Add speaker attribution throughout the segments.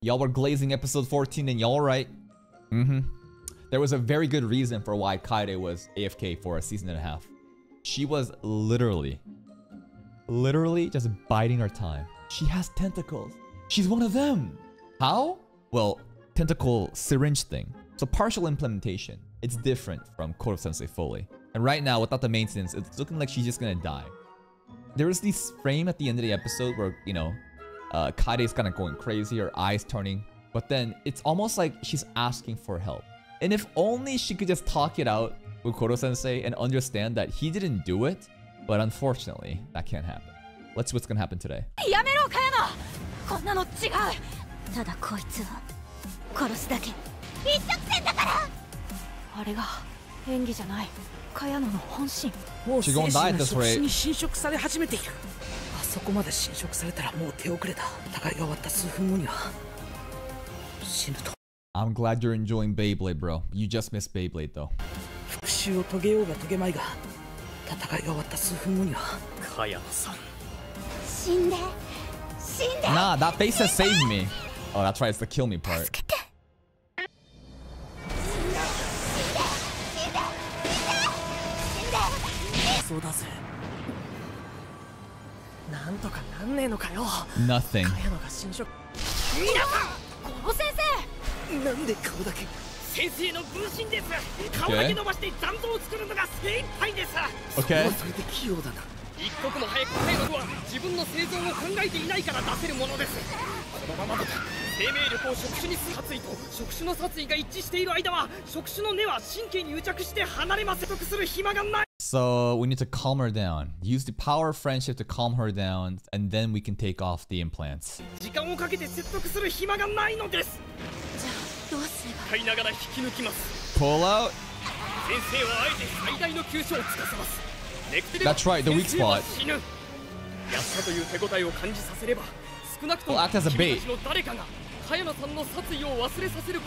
Speaker 1: Y'all were glazing episode 14 and y'all right. Mm-hmm. There was a very good reason for why Kaede was AFK for a season and a half. She was literally, literally just biding her time. She has tentacles. She's one of them. How? Well, tentacle syringe thing. So partial implementation. It's different from Koro Sensei fully. And right now, without the maintenance, it's looking like she's just gonna die. There was this frame at the end of the episode where, you know, uh, Kaede's kind of going crazy, her eyes turning. But then it's almost like she's asking for help. And if only she could just talk it out with Koro-sensei and understand that he didn't do it, but unfortunately, that can't happen. Let's see what's gonna happen today.
Speaker 2: こんなの違うただこいつを殺すだけ一作戦だからあれが演技じゃない茅野の本心
Speaker 3: もう精神が即
Speaker 1: 死
Speaker 3: に侵食され始めているそこまで侵食されたらもう手遅れだ戦いが終わった数分後には死ぬと
Speaker 1: I'm glad you're enjoying Beyblade, bro. You just missed Beyblade, though.
Speaker 3: 復讐を遂げようが遂げまいが戦いが終わった数分後には茅野さん
Speaker 2: 死んで死んで
Speaker 1: Nah, that face has saved me. Oh, that's right. It's the kill me part.
Speaker 2: 助けて
Speaker 3: なんねえのかよ。
Speaker 1: Nothing.
Speaker 3: 茅野が侵食
Speaker 2: 皆さんこの先生。
Speaker 3: なんで顔だけ。先生の分身です。顔だけ伸ばして残像を作るのが精一杯です。
Speaker 1: Okay.
Speaker 3: それで器用だな。一刻も早く茅野は自分の生存を考えていないから出せるものです。このままだと生命力を触手にする殺意と触手の殺意が一致している間は触手の根は神経に癒着して離れませ得する暇がない
Speaker 1: So we need to calm her down. Use the power of friendship to calm her down, and then we can take off the implants.
Speaker 3: 時間をかけて説得する暇がないのです
Speaker 2: じゃあどうすれば
Speaker 3: 使いながら引き抜きます
Speaker 1: Pull out.
Speaker 3: 先生はあえて最大の急所をつかせますネクテで
Speaker 1: That's right, the weak
Speaker 3: 先生は
Speaker 1: spot.
Speaker 3: 死ぬやったという手応えを感じさせれば少なくとも
Speaker 1: Well, act as a
Speaker 3: 君
Speaker 1: bait.
Speaker 3: たちの誰かが茅野さんの殺意を忘れさせる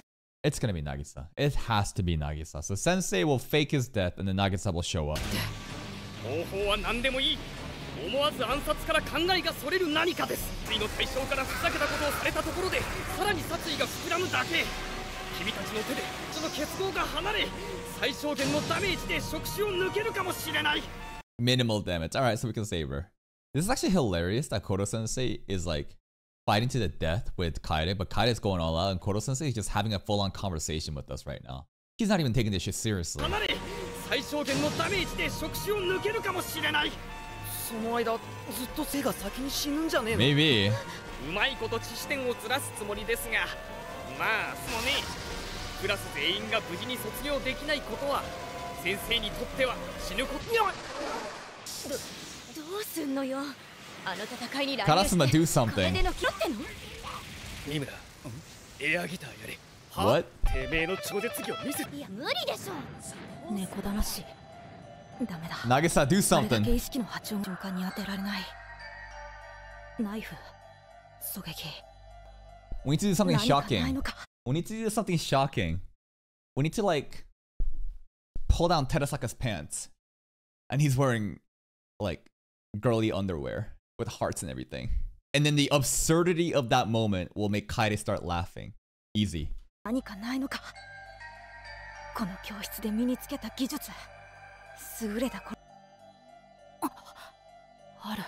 Speaker 1: it's gonna be Nagisa. It has to be Nagisa. So Sensei will fake his death and then Nagisa will show up. Minimal damage. Alright, so we can save her. This is actually hilarious that Koro sensei is like fighting to the death with Kaede, but Kaede is going all out, and Kodo Sensei is just having a full-on conversation with us right now. He's not even taking this shit seriously.
Speaker 3: その間ずっと背が先に死ぬんじゃねえの
Speaker 1: Maybe.
Speaker 3: うまいこと知視点をずらすつもりですがまあそのねクラス全員が無事に卒業できないことは先生にとっては死ぬことよ
Speaker 2: どうすんのよ
Speaker 1: Karasuma, do something. What? Nagisa, do something. We need to do something shocking. We need to do something shocking. We need to like pull down Terasaka's pants. And he's wearing like girly underwear with hearts and everything. And then the absurdity of that moment will make Kaede start laughing. Easy.
Speaker 2: 何かないのかこの教室で身につけた技術優れたこあある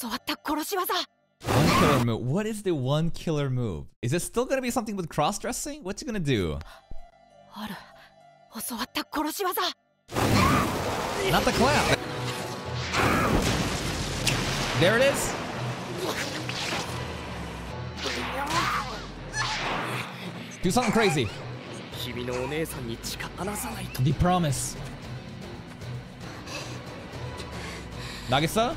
Speaker 2: 教わった殺し技
Speaker 1: One killer move. What is the one killer move? Is it still gonna be something with cross dressing? What's it gonna do?
Speaker 2: ある教わった殺し技
Speaker 1: Not the clap. There it is. Do something crazy. The promise. Nagisa?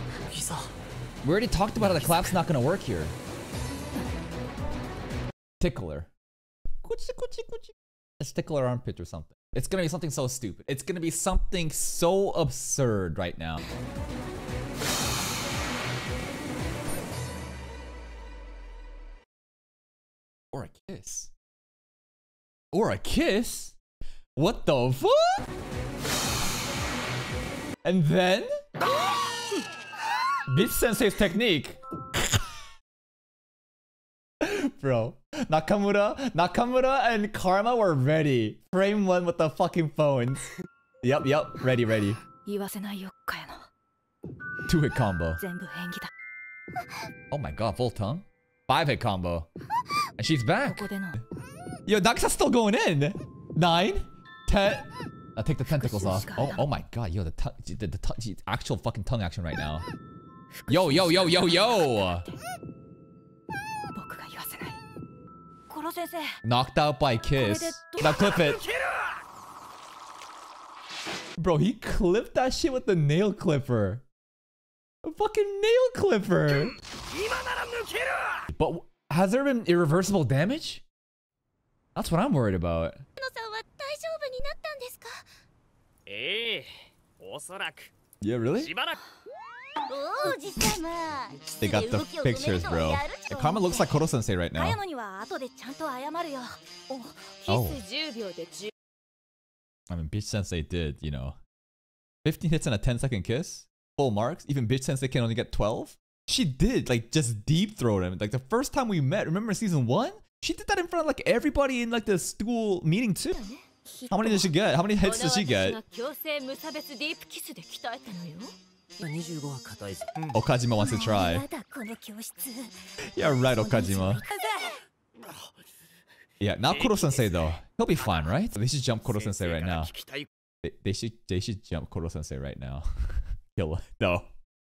Speaker 1: We already talked about how the clap's not gonna work here. Tickler. Let's tickle her armpit or something. It's gonna be something so stupid. It's gonna be something so absurd right now. Or a kiss. Or a kiss? What the fuck? And then? this Sensei's technique. Bro, Nakamura, Nakamura and Karma were ready. Frame one with the fucking phones. yep, yep, ready, ready. Two hit combo. Oh my god, full tongue? Five hit combo. And she's back. Yo, Nagisa's still going in. Nine, ten. I'll take the tentacles off. Oh, oh my god, yo, the, the, the, the actual fucking tongue action right now. Yo, yo, yo, yo, yo. Knocked out by kiss. Now clip it. Bro, he clipped that shit with the nail clipper. A fucking nail clipper. But has there been irreversible damage? That's what I'm worried about.
Speaker 4: 野さんは大丈夫になったんですか
Speaker 3: ええおそらく
Speaker 1: Yeah, really?
Speaker 3: しばらく
Speaker 4: おおじさま
Speaker 1: They got the pictures, bro. Karma looks like Koro Sensei right
Speaker 2: 茅
Speaker 1: now.
Speaker 2: 野には後でちゃんと謝るよおキ
Speaker 1: Oh.
Speaker 2: ス10秒で10
Speaker 1: I mean, Bitch Sensei did, you know. 15 hits and a 10 second kiss? Full marks? Even Bitch Sensei can only get 12? she did like just deep throat him. Like the first time we met, remember season one? She did that in front of like everybody in like the school meeting too. How many did she get? How many hits did she get? Okajima wants to try. yeah, right, Okajima. Yeah, not Koro sensei though. He'll be fine, right? They should jump Koro sensei right now. They, they should they should jump Koro sensei right now. Kill no.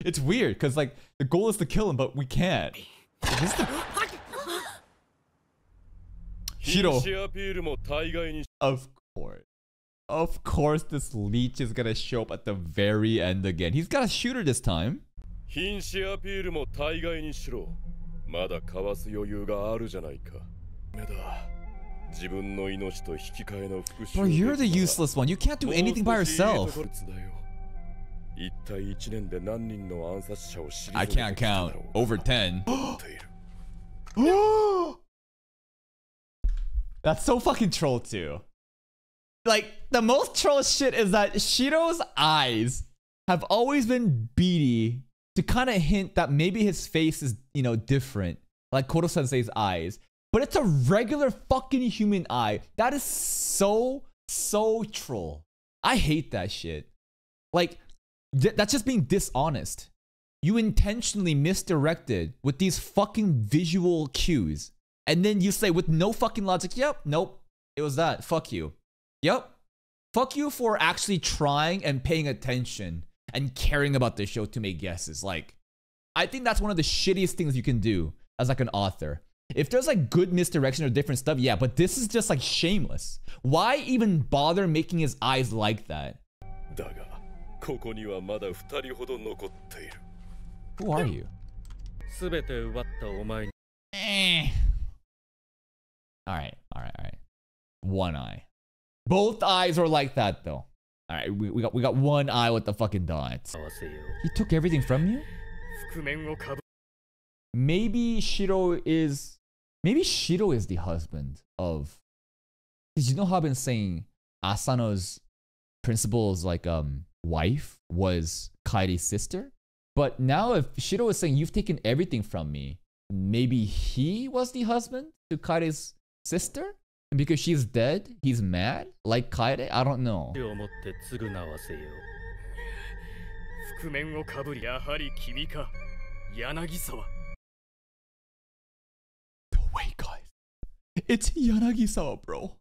Speaker 1: It's weird because like the goal is to kill him, but we can't. This is the- Shiro,
Speaker 5: シアピールも大概に
Speaker 1: of course. Of course this leech is gonna show up at the very end again. He's got a shooter this time.
Speaker 5: 瀕死アピールも大概にしろまだかわす余裕があるじゃないかダメだ自分の命と引き換えの復讐
Speaker 1: Bro, you're the useless one. You can't do anything by yourself. I can't count. Over 10. That's so fucking troll too. Like, the most troll shit is that Shiro's eyes have always been beady to kind of hint that maybe his face is, you know, different. Like Koro Sensei's eyes. But it's a regular fucking human eye. That is so, so troll. I hate that shit. Like, that's just being dishonest. You intentionally misdirected with these fucking visual cues. And then you say with no fucking logic, yep, nope, it was that. Fuck you. Yep. Fuck you for actually trying and paying attention and caring about the show to make guesses. Like, I think that's one of the shittiest things you can do as like an author. If there's like good misdirection or different stuff, yeah, but this is just like shameless. Why even bother making his eyes like that?
Speaker 5: ここにはまだ2人ほど残っている
Speaker 1: are you?
Speaker 3: すべて奪ったお前に
Speaker 1: Alright, alright, alright One eye Both eyes are like that though Alright, we, we, got, we got one eye with the fucking dots He took everything from you? Maybe Shiro is Maybe Shiro is the husband of. Did you know how I've been saying Asano's principal is like um wife was Kaede's sister. But now if Shiro was saying, you've taken everything from me, maybe he was the husband to Kaede's sister? And because she's dead, he's mad? Like Kaide? I don't know. No way guys It's Yanagisawa bro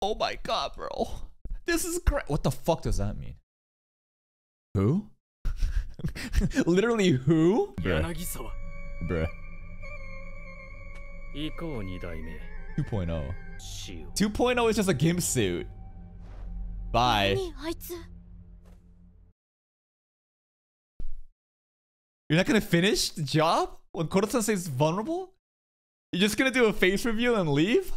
Speaker 1: Oh my god bro This is great What the fuck does that mean? Who? Literally who? Bruh. Bruh. 2.0. 2.0 is just a gimp suit. Bye. You're not gonna finish the job? When Koro-san says vulnerable? You're just gonna do a face reveal and leave?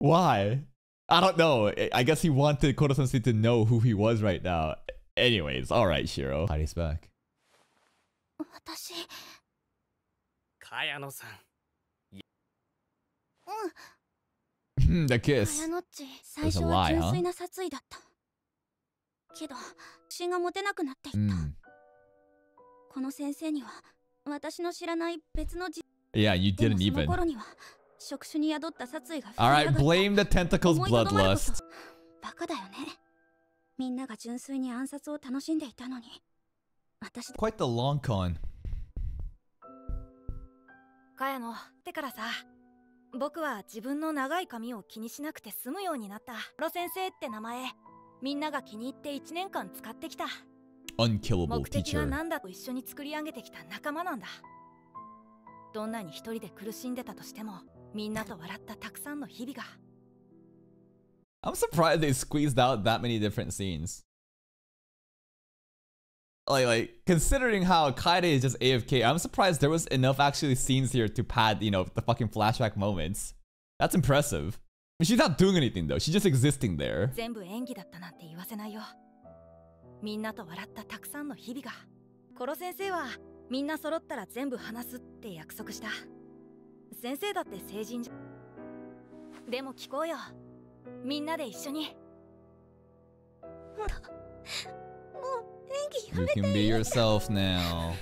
Speaker 1: Why? I don't know. I guess he wanted Koro-sensei to know who he was right now. Anyways, alright, Shiro. Heidi's back.
Speaker 4: 私
Speaker 3: 茅野さん
Speaker 1: Hmm, the
Speaker 4: 綾
Speaker 1: kiss.
Speaker 4: 野っち最
Speaker 1: There's
Speaker 4: 初
Speaker 1: a
Speaker 4: は
Speaker 1: lie,
Speaker 4: 純
Speaker 1: huh?
Speaker 4: 粋な殺意だったけど血が持てなくなっていった、
Speaker 1: Hmm.
Speaker 4: この先生には私の知らない別のじ
Speaker 1: Yeah, you
Speaker 4: でも
Speaker 1: didn't
Speaker 4: その
Speaker 1: even.
Speaker 4: 頃には触手に宿った殺意が
Speaker 1: Alright,
Speaker 4: 膨れ上
Speaker 1: blame
Speaker 4: がっ
Speaker 1: the
Speaker 4: て
Speaker 1: tentacles
Speaker 4: 思いとどまること
Speaker 1: bloodlust.
Speaker 4: バカだよね みんなが純粋に暗殺を楽しんでいたのに。私
Speaker 1: Quite the long con.
Speaker 2: 茅野ってからさ。僕は自分の長い髪を気にしなくて済むようになった。ロ先生って名前。みんなが気に入って1年間使ってきた。
Speaker 1: Unkillable
Speaker 2: 目的が.何だと一緒に作り上げてきた仲間なんだ。どんなに一人で苦しんでたとしてもみんなと笑ったたくさんの日々が
Speaker 1: I'm surprised they squeezed out that many different scenes. Like, like considering how Kaede is just AFK, I'm surprised there was enough actually scenes here to pad, you know, the fucking flashback moments. That's impressive. I mean, she's not doing anything though. She's just existing there.
Speaker 2: 全部演技だったなんて言わせないよみんなと笑ったたくさんの日々がコロ先生はみんな揃ったら全部話すって約束した先生だって成人じゃでも聞こうよ みんなで一緒に
Speaker 4: もう演技や
Speaker 1: You
Speaker 4: めて
Speaker 1: can be yourself now.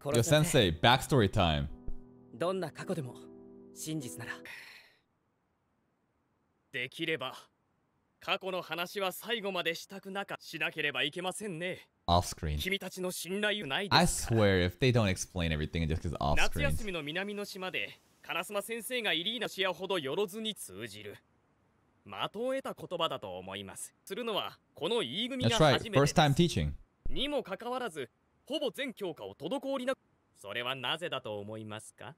Speaker 3: こ
Speaker 1: Yo, sensei, backstory time.
Speaker 3: どんな過去でも真実ならできれば過去の話は最後までしたくなかしなければいけませんね
Speaker 1: Off screen.
Speaker 3: 君たちの信頼ないで
Speaker 1: I
Speaker 3: すから
Speaker 1: swear, if they don't explain everything, it just because off
Speaker 3: 夏
Speaker 1: screen.
Speaker 3: 休みの南の島で 烏丸先生がイリーナシアほどよろずに通じる的を得た言葉だと思いますするのはこの E 組が初
Speaker 1: right.
Speaker 3: めてです
Speaker 1: teaching.
Speaker 3: にもかかわらずほぼ全教科を滞りなくそれはなぜだと思いますか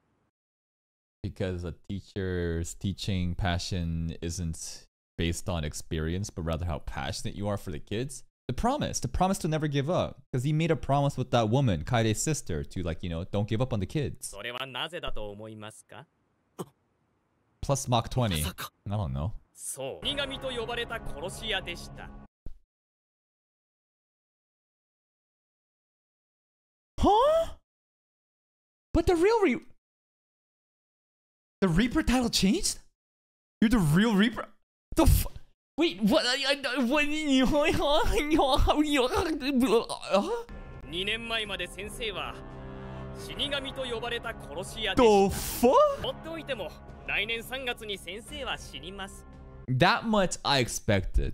Speaker 1: Because a teacher's teaching passion isn't based on experience, but rather how passionate you are for the kids. the promise, the promise to never give up. Because he made a promise with that woman, Kaidai's sister, to like, you know, don't give up on the kids. Plus Mach 20. I don't know. Huh? But the real re- The Reaper title changed? You're the real Reaper? The Wait, what? I, I, what?
Speaker 3: 2年前まで先生は死神と呼ばれた殺し屋
Speaker 1: The
Speaker 3: でし
Speaker 1: fuck?
Speaker 3: た放っておいても来年3月に先生は死にます
Speaker 1: That much I expected.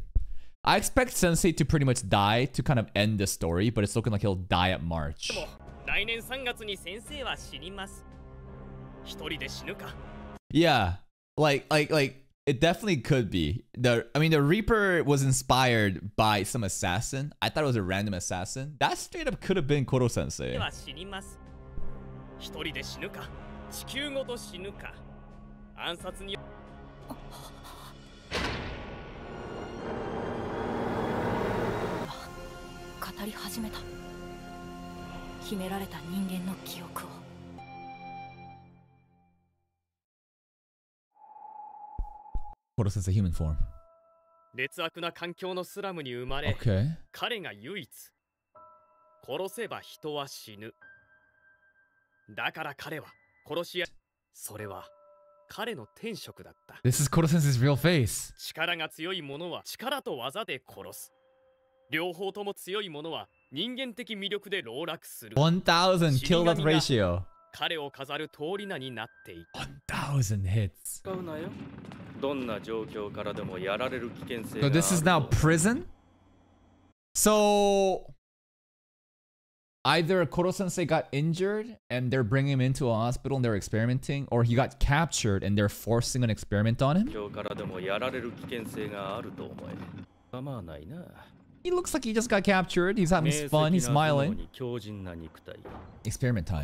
Speaker 1: I expect Sensei to pretty much die to kind of end the story, but it's looking like he'll die at March.
Speaker 3: でも来年3月に先生は死にます一人で死ぬか
Speaker 1: Yeah, like, like, like, it definitely could be. The, I mean, the Reaper was inspired by some assassin. I thought it was a random assassin. That straight up could have been Koro
Speaker 3: で
Speaker 1: Sensei.
Speaker 2: を
Speaker 1: Koro Sensei human form.
Speaker 3: 劣悪な環境のスラムに生まれ、
Speaker 1: Okay.
Speaker 3: 彼が唯一殺せば人は死ぬだから彼は殺し屋それは彼の天職だった
Speaker 1: This is Sensei's real face.
Speaker 3: 力が強い者は力と技で殺す両方とも強い者は人間的魅力で籠絡する
Speaker 1: 1000 kill death ratio.
Speaker 3: 彼を飾る通り名になっていた
Speaker 1: 1000 hits.
Speaker 5: 使うなよ
Speaker 1: So this is now prison? So either Koro sensei got injured and they're bringing him into a hospital and they're experimenting, or he got captured and they're forcing an experiment on him. He looks like he just got captured. He's having fun. He's smiling. Experiment time.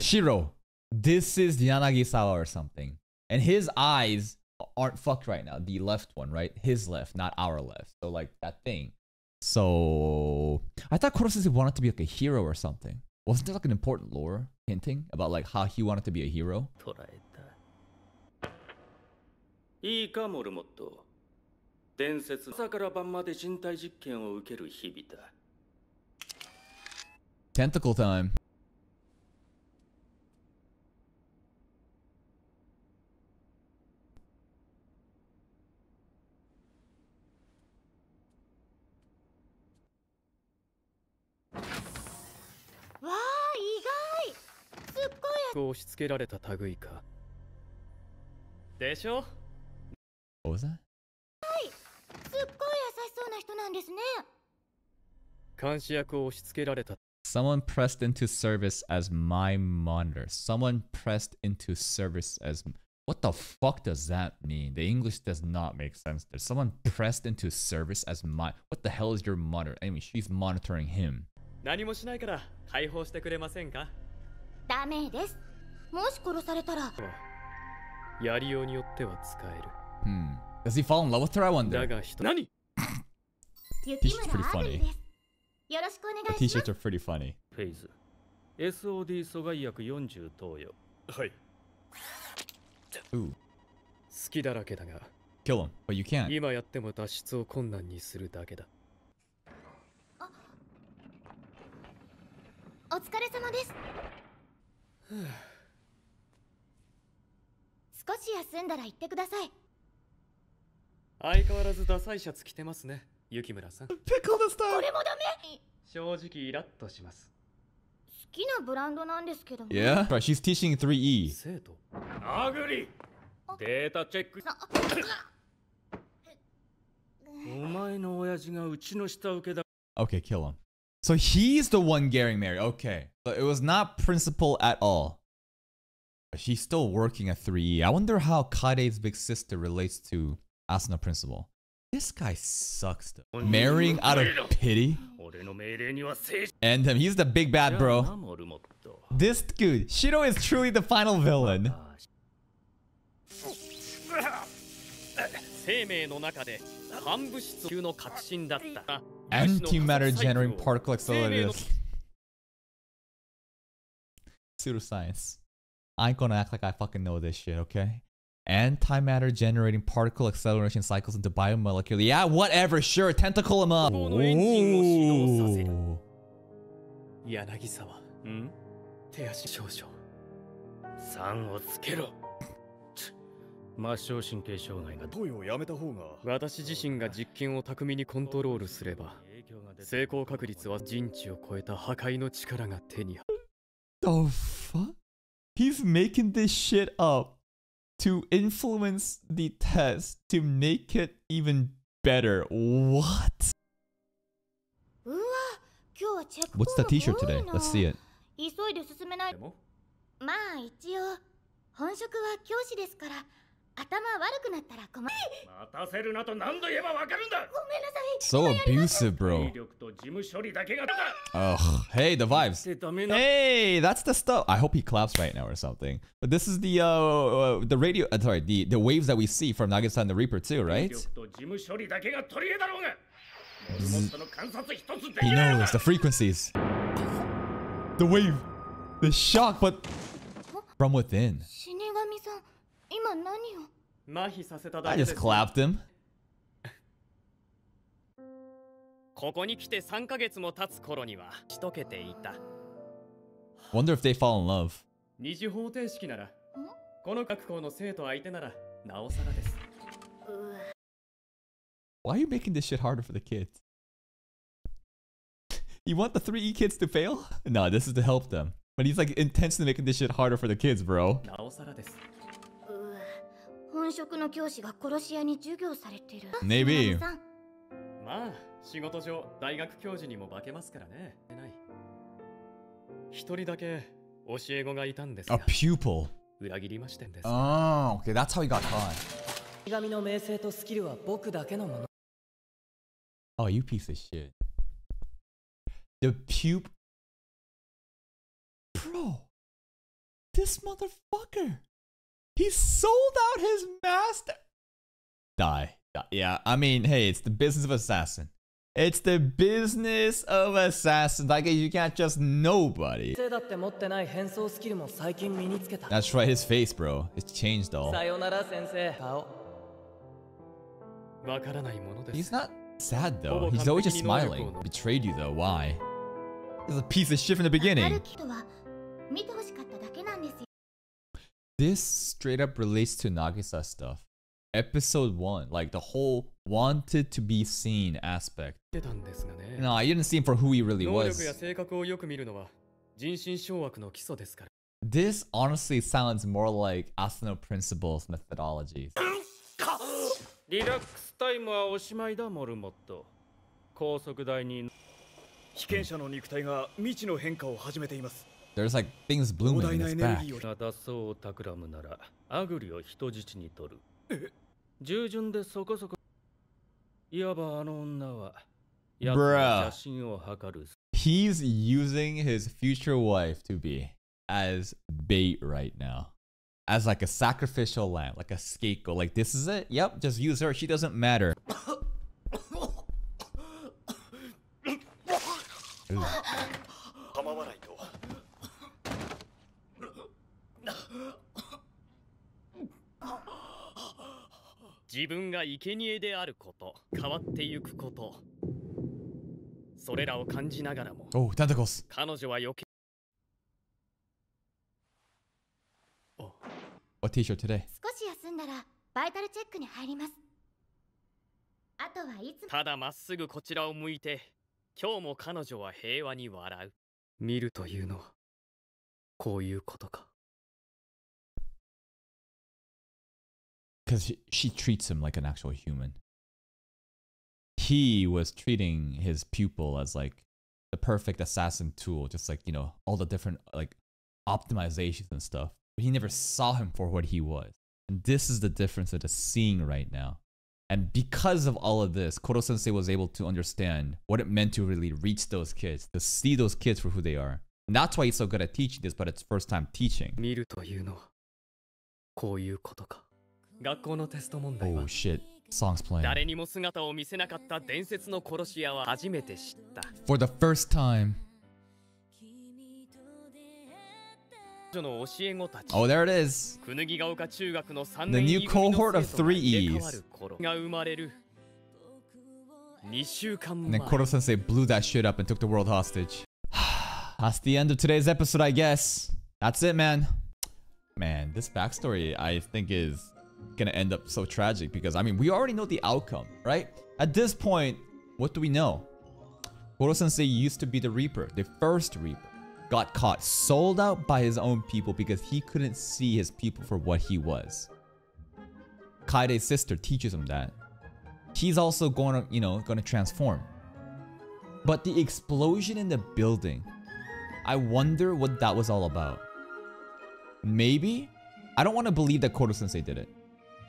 Speaker 1: Shiro. This is Yanagisawa or something. And his eyes aren't fucked right now. The left one, right? His left, not our left. So like that thing. So I thought Koro Sensei wanted to be like a hero or something. Wasn't there like an important lore hinting about like how he wanted to be a hero?
Speaker 5: 捉えたいいかモルモット伝説朝から晩まで人体実験を受ける日々だ
Speaker 1: Tentacle time.
Speaker 4: わあ意外すっごい
Speaker 3: 押し付けられた類かでしょ
Speaker 1: What was that?
Speaker 4: すっごい優しそうな人なんですね
Speaker 3: 監視役を押し付けられた
Speaker 1: Someone pressed into service as my monitor. Someone pressed into service as. What the fuck does that mean? The English does not make sense there. Someone pressed into service as my. What the hell is your monitor? Anyway, she's monitoring him.
Speaker 3: 何もしないから解放してくれませんか
Speaker 4: ダメですもし殺されたら
Speaker 3: やりようによっては使える
Speaker 1: Hmm. Does he fall in love with her? I
Speaker 3: だ
Speaker 1: wonder.
Speaker 3: が人何
Speaker 4: 雪
Speaker 1: T-shirt's pretty funny.
Speaker 4: ですよろしくお
Speaker 1: The
Speaker 4: 願いします
Speaker 1: t-shirts are pretty funny.
Speaker 6: フェイズ SOD 阻害薬40投与
Speaker 5: はい。
Speaker 1: Ooh.
Speaker 3: 好きだらけだが
Speaker 1: Kill him. But you can't.
Speaker 3: 今やっても脱出を困難にするだけだ
Speaker 4: お疲れ様です少し休んだら行ってください。
Speaker 3: 相変わらずダサいシャツ着てますね雪村さん。
Speaker 1: Pickle this
Speaker 4: こ
Speaker 1: time.
Speaker 4: れもダメ！
Speaker 3: 正直イラッとします。
Speaker 4: 好きなブランドなんですけど。
Speaker 1: Yeah? Right, she's teaching 3E.
Speaker 3: 生徒。
Speaker 5: アグリデータチェック。
Speaker 6: お前の親父がうちの下請けだ。
Speaker 1: Okay, kill him. So he's the one getting married. Okay. But it was not principal at all. But she's still working at 3E. I wonder how Kaede's big sister relates to Asano principal. This guy sucks though. Marrying out of pity? End him. He's the big bad bro. This dude, Shiro is truly the final villain.
Speaker 6: あ
Speaker 3: 生命の中で反物質級の革新だった
Speaker 1: Antimatter generating particle accelerator. Pseudoscience. I ain't gonna act like I fucking know this shit, okay? Antimatter generating particle acceleration cycles into biomolecular. Yeah, whatever, sure, tentacle him up.
Speaker 3: のエンジンを始動させる
Speaker 1: Ooh.
Speaker 3: 柳沢
Speaker 6: ん
Speaker 3: 手足少々
Speaker 5: 3をつけろ。
Speaker 6: 末梢神経障害が
Speaker 5: 投与をやめた方が。
Speaker 3: 私自身が実験を巧みにコントロールすれば成功確率は人知を超えた破壊の力が手に
Speaker 1: The fuck? He's making this shit up to influence the test to make it even better. What?
Speaker 4: うわ今日はチェック
Speaker 1: What's the t-shirt
Speaker 4: 多
Speaker 1: today? Let's see it.
Speaker 4: 急いで進めない
Speaker 3: でも
Speaker 4: まあ一応本職は教師ですから頭悪くなったら困る
Speaker 5: 待たせるなと何度言えばわかるんだ
Speaker 4: ごめんなさい
Speaker 1: So abusive,
Speaker 5: 体
Speaker 1: bro.
Speaker 5: 力と事務処理だけが
Speaker 1: Ugh. Hey, the vibes.
Speaker 6: してダメな
Speaker 1: Hey, that's the stuff. I hope he claps right now or something. But this is the uh, uh the radio. Uh, sorry, the the waves that we see from Nagisa and the Reaper too,
Speaker 5: 体
Speaker 1: right?
Speaker 5: 力と事務処理だけが取り柄だろうがモルモットの観察一つでき
Speaker 1: He
Speaker 5: ないの
Speaker 1: knows
Speaker 5: か
Speaker 1: the frequencies. The wave, the shock, but from within. I
Speaker 3: け
Speaker 1: just
Speaker 3: です
Speaker 1: clapped him.
Speaker 3: ここに来て3ヶ月も経つ頃にはしとけていた
Speaker 1: Wonder if they fall in love.
Speaker 3: 二次方程式ならこの学校の生徒相手ならなおさらです
Speaker 1: Why are you making this shit harder for the kids? You want the 3E kids to fail? No, this is to help them. But he's like intentionally making this shit harder for the kids, bro.
Speaker 3: なおさらです
Speaker 4: うわ 本職の教師が殺し屋に授業されてる神さん
Speaker 3: まあ仕事上大学教授にも化けますからね一人だけ教え子がいたんです
Speaker 1: A
Speaker 3: が
Speaker 1: pupil.
Speaker 3: 裏切りましてんです
Speaker 1: Oh, okay, that's how he got caught.
Speaker 7: 手紙の名声とスキルは僕だけのもの
Speaker 1: Oh, you piece of shit. The pup. Bro. This motherfucker. He sold out his master. Die. Yeah, I mean, hey, it's the business of assassin. It's the business of assassin. Like you can't just nobody. That's right, his face, bro. It's changed all. He's not sad though. He's always just smiling. Betrayed you though. Why? He's a piece of shit from the beginning This straight up relates to Nagisa stuff. Episode 1, like the whole wanted to be seen aspect.
Speaker 3: 言ってたんですがね
Speaker 1: No, I didn't see him for who he really
Speaker 3: 能力や
Speaker 1: was.
Speaker 3: 性格をよく見るのは人心掌握の基礎ですから
Speaker 1: This honestly sounds more like Asano Principles methodologies.
Speaker 6: リラックスタイムはおしまいだモルモット高速台に
Speaker 8: 被験者の肉体が未知の変化を始めています
Speaker 1: There's like things blooming in his back.
Speaker 6: が脱走を企むならアグリを人質に取る従順でそこそこいわばあの女は奴の
Speaker 1: Bruh.
Speaker 6: 写真を図る
Speaker 1: He's using his future wife to be as bait right now. As like a sacrificial lamb, like a scapegoat. Like, this is it? Yep, just use her. She doesn't matter.
Speaker 3: 自分が生贄であること変わってゆくことそれらを感じながらも
Speaker 1: Oh, tentacles.
Speaker 3: 彼女は余計
Speaker 1: What t-shirt today?
Speaker 9: 少し休んだらバイタルチェックに入ります。あとはいつも。
Speaker 3: ただまっすぐこちらを向いて今日も彼女は平和に笑う。見るというのはこういうことか
Speaker 1: Because she, she treats him like an actual human. He was treating his pupil as like the perfect assassin tool, just like, you know, all the different like optimizations and stuff. But he never saw him for what he was. And this is the difference that is seeing right now. And because of all of this, Koro sensei was able to understand what it meant to really reach those kids, to see those kids for who they are. And that's why he's so good at teaching this, but it's first time teaching.
Speaker 3: 見るというのはこういうことか 学校のテスト問題
Speaker 1: Oh
Speaker 3: は
Speaker 1: shit. Song's playing.
Speaker 3: 誰にも姿を見せなかった伝説の殺し屋は初めて知った
Speaker 1: For the first time.
Speaker 3: 彼女の教え子たち
Speaker 1: Oh, there it is.
Speaker 3: くぬぎが丘中学の3
Speaker 1: The
Speaker 3: 年
Speaker 1: new
Speaker 3: い組の
Speaker 1: cohort of
Speaker 3: 生徒が入れ替わ
Speaker 1: 3Es
Speaker 3: る頃が生まれる2週間
Speaker 1: And
Speaker 3: 前
Speaker 1: then Koro sensei blew that shit up and took the world hostage. That's the end of today's episode, I guess. That's it, man. Man, this backstory I think is gonna end up so tragic because I mean we already know the outcome, right? At this point, what do we know? Koro sensei used to be the Reaper, the first Reaper. Got caught, sold out by his own people because he couldn't see his people for what he was. Kaede's sister teaches him that. He's also to, you know, to transform. But the explosion in the building, I wonder what that was all about. Maybe? I don't want to believe that Koro Sensei did it.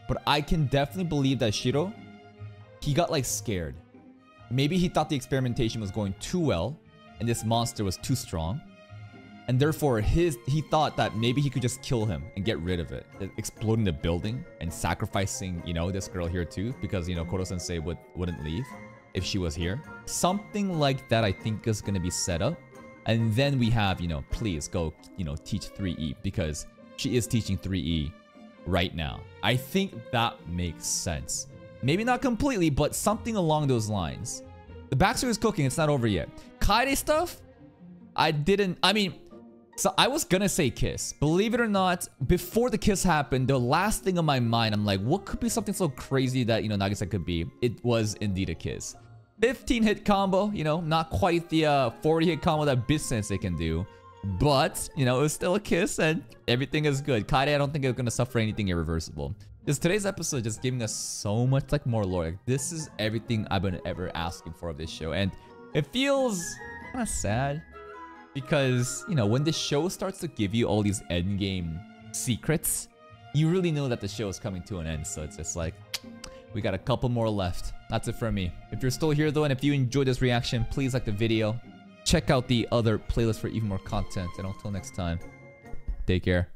Speaker 1: But I can definitely believe that Shiro, he got like scared. Maybe he thought the experimentation was going too well and this monster was too strong. And therefore, his he thought that maybe he could just kill him and get rid of it, exploding the building and sacrificing, you know, this girl here too, because you know Koro Sensei would wouldn't leave if she was here. Something like that, I think, is gonna be set up, and then we have, you know, please go, you know, teach 3E because she is teaching 3E right now. I think that makes sense. Maybe not completely, but something along those lines. The backstory is cooking. It's not over yet. Kaede stuff. I didn't. I mean, so I was gonna say kiss. Believe it or not, before the kiss happened, the last thing on my mind, I'm like, what could be something so crazy that, you know, Nagisa could be? It was indeed a kiss. 15 hit combo, you know, not quite the uh, 40 hit combo that Bit Sensei can do. But, you know, it was still a kiss and everything is good. Kaede, I don't think is gonna suffer anything irreversible. Because today's episode just giving us so much like more lore. Like, this is everything I've been ever asking for of this show. And it feels kind of sad because you know when the show starts to give you all these endgame secrets you really know that the show is coming to an end so it's just like we got a couple more left that's it for me if you're still here though and if you enjoyed this reaction please like the video check out the other playlist for even more content. And until next time take care